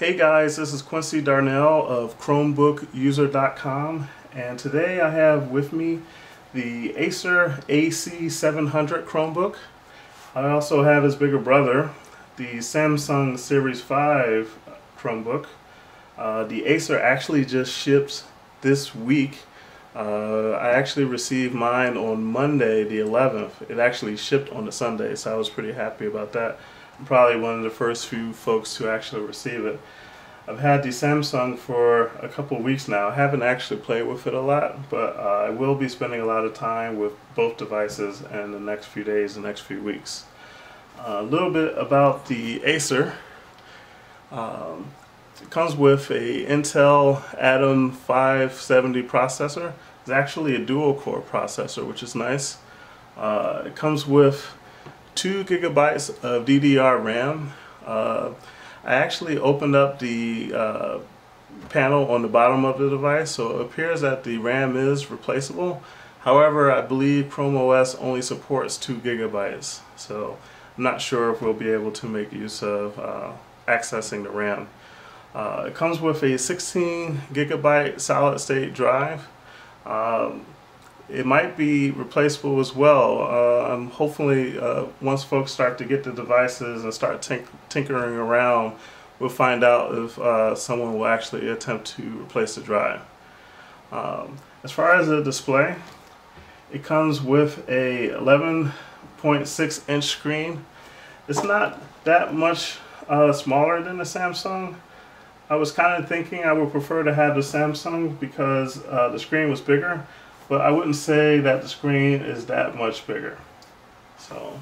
Hey guys, this is Quincy Darnell of ChromebookUser.com and today I have with me the Acer AC700 Chromebook. I also have his bigger brother, the Samsung Series 5 Chromebook. Uh, the Acer actually just shipped this week. Uh, I actually received mine on Monday the 11th. It actually shipped on the Sunday, so I was pretty happy about that. Probably one of the first few folks to actually receive it. I've had the Samsung for a couple weeks now. I haven't actually played with it a lot, but uh, I will be spending a lot of time with both devices in the next few days, the next few weeks. A little bit about the Acer. Um, it comes with a Intel Atom 570 processor. It's actually a dual core processor, which is nice. Uh, it comes with two gigabytes of DDR RAM. Uh, I actually opened up the uh, panel on the bottom of the device, so it appears that the RAM is replaceable. However, I believe Chrome OS only supports 2 gigabytes, so I'm not sure if we'll be able to make use of uh, accessing the RAM. Uh, it comes with a 16 gigabyte solid state drive. Um, it might be replaceable as well. Uh, um, hopefully, uh, once folks start to get the devices and start tink tinkering around, we'll find out if uh, someone will actually attempt to replace the drive. Um, as far as the display, it comes with a 11.6 inch screen. It's not that much uh, smaller than the Samsung. I was kind of thinking I would prefer to have the Samsung because uh, the screen was bigger but I wouldn't say that the screen is that much bigger. So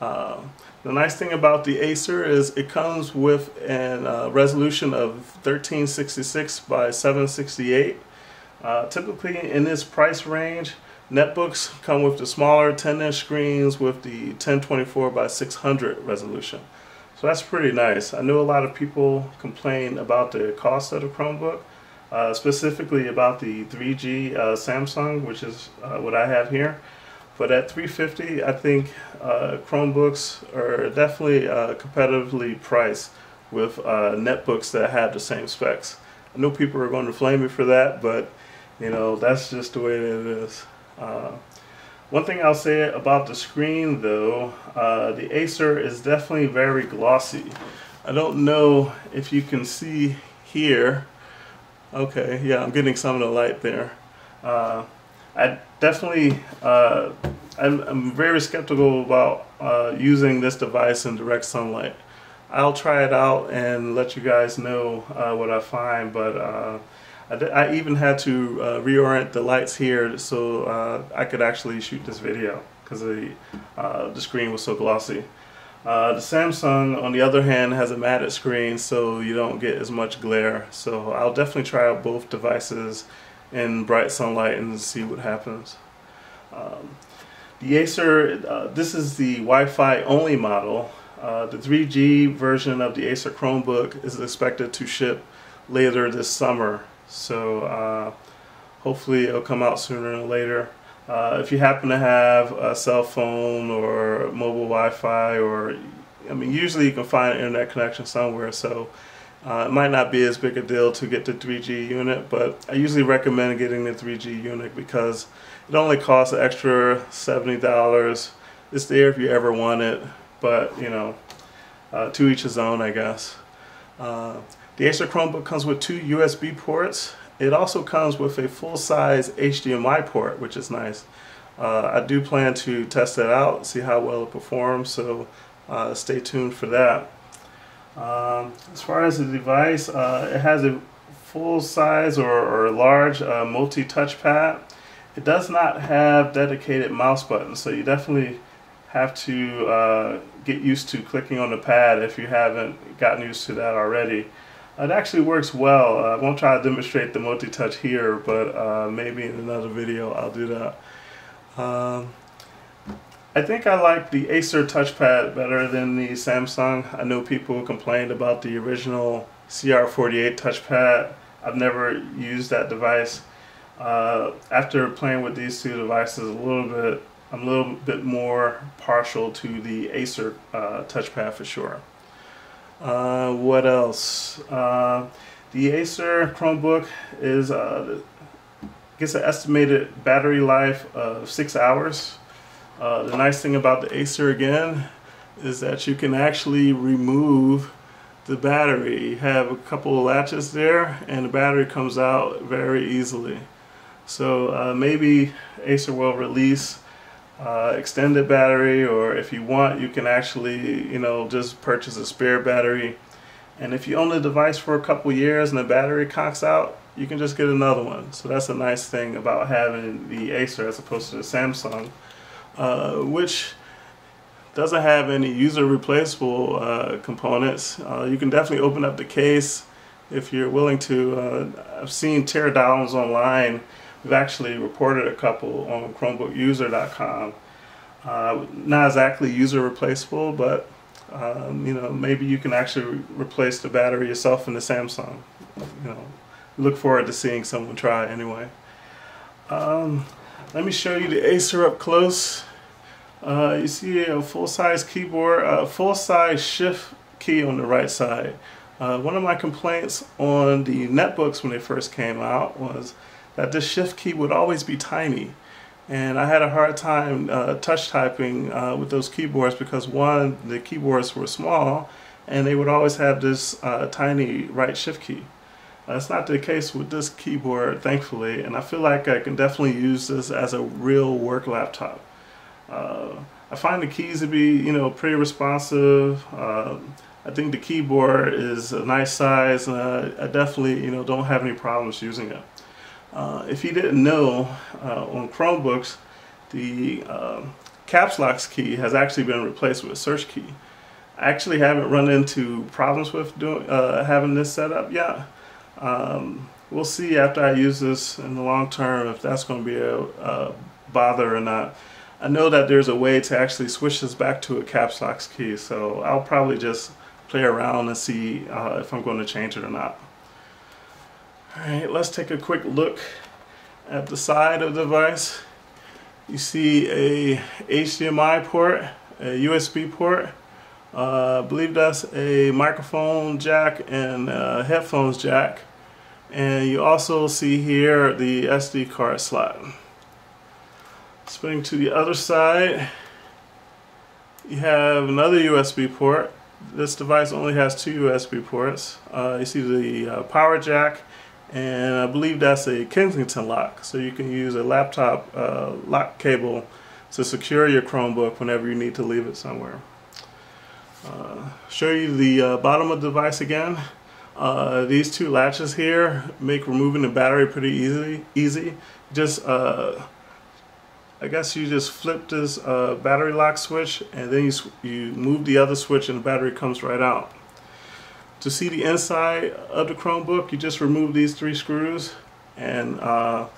uh, the nice thing about the Acer is it comes with a uh, resolution of 1366 by 768. Uh, typically in this price range, netbooks come with the smaller 10-inch screens with the 1024 by 600 resolution. So that's pretty nice. I know a lot of people complain about the cost of the Chromebook, uh, specifically about the 3G uh, Samsung, which is uh, what I have here. But at 350, I think uh, Chromebooks are definitely uh, competitively priced with netbooks that have the same specs. I know people are going to flame me for that, but you know that's just the way it is. One thing I'll say about the screen though, uh, the Acer is definitely very glossy. I don't know if you can see here, Okay, yeah, I'm getting some of the light there. Uh, I definitely, uh, I'm, I'm, very skeptical about uh, using this device in direct sunlight. I'll try it out and let you guys know uh, what I find, but uh, I, I, even had to uh, reorient the lights here so I could actually shoot this video because the, the screen was so glossy. Uh, the Samsung, on the other hand, has a matted screen, so you don't get as much glare. So I'll definitely try out both devices in bright sunlight and see what happens. Um, the Acer, uh, this is the Wi-Fi only model. Uh, the 3G version of the Acer Chromebook is expected to ship later this summer. So uh, hopefully it'll come out sooner than later. Uh, if you happen to have a cell phone or mobile Wi-Fi, or I mean, usually you can find an internet connection somewhere, so uh, it might not be as big a deal to get the 3G unit, but I usually recommend getting the 3G unit because it only costs an extra $70. It's there if you ever want it, but you know, uh, to each his own, I guess. Uh, the Acer Chromebook comes with two USB ports it also comes with a full-size HDMI port, which is nice. Uh, I do plan to test that out, see how well it performs, so uh, stay tuned for that. Um, as far as the device, uh, it has a full-size or, or, large uh, multi-touchpad. It does not have dedicated mouse buttons, so you definitely have to uh, get used to clicking on the pad if you haven't gotten used to that already. It actually works well. Uh, I won't try to demonstrate the multi-touch here, but uh, maybe in another video I'll do that. Um, I think I like the Acer touchpad better than the Samsung. I know people complained about the original CR48 touchpad. I've never used that device. Uh, after playing with these two devices a little bit, I'm a little bit more partial to the Acer uh, touchpad for sure. Uh, what else? Uh, the Acer Chromebook is uh, gets an estimated battery life of six hours. Uh, the nice thing about the Acer again is that you can actually remove the battery. You have a couple of latches there and the battery comes out very easily. So uh, maybe Acer will release uh, extended battery or if you want you can actually you know just purchase a spare battery. And if you own the device for a couple years and the battery conks out you can just get another one. So that's a nice thing about having the Acer as opposed to the Samsung uh, which doesn't have any user replaceable uh, components. Uh, you can definitely open up the case if you're willing to uh, I've seen teardowns online We've actually reported a couple on ChromebookUser.com. Uh, not exactly user replaceable, but um, you know maybe you can actually replace the battery yourself in the Samsung. You know, look forward to seeing someone try anyway. Um, let me show you the Acer up close. Uh, you see a full-size keyboard, a full-size shift key on the right side. Uh, one of my complaints on the netbooks when they first came out was that this shift key would always be tiny. And I had a hard time uh, touch typing uh, with those keyboards because one, the keyboards were small and they would always have this uh, tiny right shift key. That's not the case with this keyboard, thankfully, and I feel like I can definitely use this as a real work laptop. Uh, I find the keys to be, you know, pretty responsive. Um, I think the keyboard is a nice size, and I definitely, you know, don't have any problems using it. Uh, if you didn't know, uh, on Chromebooks, the uh, caps lock key has actually been replaced with a search key. I actually haven't run into problems with doing uh, having this set up yet. Um, we'll see after I use this in the long term if that's going to be a, a, bother or not. I know that there's a way to actually switch this back to a caps lock key, so I'll probably just play around and see uh, if I'm going to change it or not. Alright, let's take a quick look at the side of the device. You see a HDMI port, a USB port. Uh, I believe that's a microphone jack and headphones jack. And you also see here the SD card slot. Swing to the other side, you have another USB port. This device only has two USB ports. Uh, you see the uh, power jack and I believe that's a Kensington lock so you can use a laptop uh, lock cable to secure your Chromebook whenever you need to leave it somewhere. Uh, show you the uh, bottom of the device again. Uh, these two latches here make removing the battery pretty easy. Easy. Just uh, I guess you just flip this uh, battery lock switch and then you, you move the other switch and the battery comes right out. To see the inside of the Chromebook, you just remove these three screws and uh,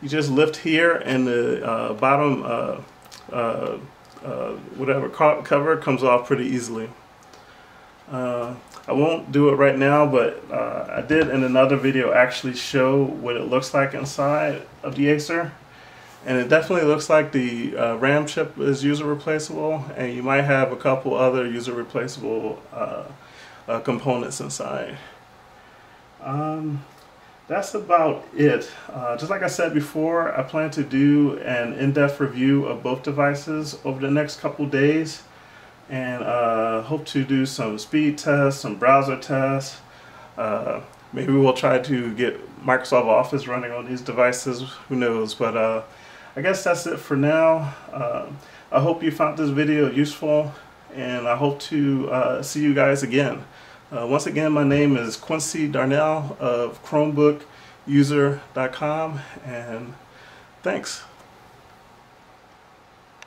you just lift here and the uh, bottom uh, uh, uh whatever cover comes off pretty easily. Uh, I won't do it right now, but I did in another video actually show what it looks like inside of the Acer. And it definitely looks like the RAM chip is user replaceable, and you might have a couple other user replaceable uh, components inside. Um, that's about it. Uh, just like I said before, I plan to do an in-depth review of both devices over the next couple days and uh, hope to do some speed tests, some browser tests. Uh, maybe we'll try to get Microsoft Office running on these devices, who knows. But uh, I guess that's it for now. Uh, I hope you found this video useful and I hope to uh, see you guys again. Uh, once again, my name is Quincy Darnell of ChromebookUser.com and thanks.